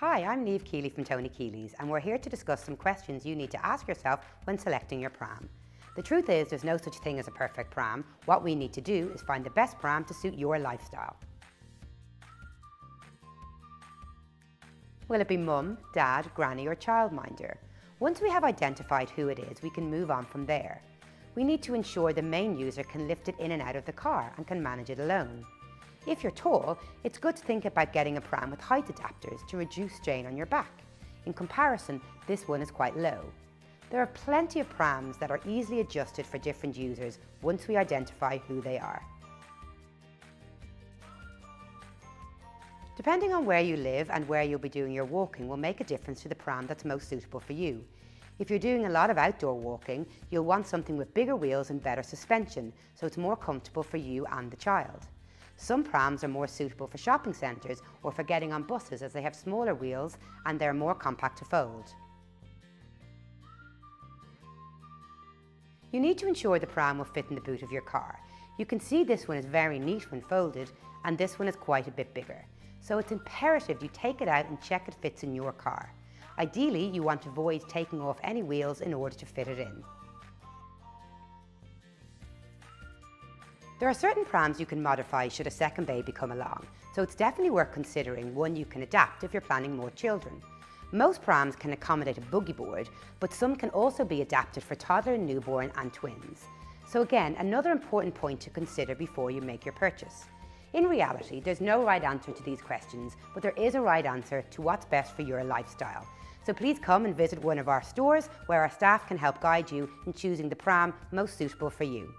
Hi, I'm Neve Kealy from Tony Kealy's and we're here to discuss some questions you need to ask yourself when selecting your pram. The truth is there's no such thing as a perfect pram. What we need to do is find the best pram to suit your lifestyle. Will it be mum, dad, granny or childminder? Once we have identified who it is, we can move on from there. We need to ensure the main user can lift it in and out of the car and can manage it alone. If you're tall, it's good to think about getting a pram with height adapters to reduce strain on your back. In comparison, this one is quite low. There are plenty of prams that are easily adjusted for different users once we identify who they are. Depending on where you live and where you'll be doing your walking will make a difference to the pram that's most suitable for you. If you're doing a lot of outdoor walking, you'll want something with bigger wheels and better suspension, so it's more comfortable for you and the child. Some prams are more suitable for shopping centres or for getting on buses as they have smaller wheels and they're more compact to fold. You need to ensure the pram will fit in the boot of your car. You can see this one is very neat when folded and this one is quite a bit bigger. So it's imperative you take it out and check it fits in your car. Ideally, you want to avoid taking off any wheels in order to fit it in. There are certain prams you can modify should a second baby come along, so it's definitely worth considering one you can adapt if you're planning more children. Most prams can accommodate a boogie board, but some can also be adapted for toddler, newborn and twins. So again, another important point to consider before you make your purchase. In reality, there's no right answer to these questions, but there is a right answer to what's best for your lifestyle. So please come and visit one of our stores where our staff can help guide you in choosing the pram most suitable for you.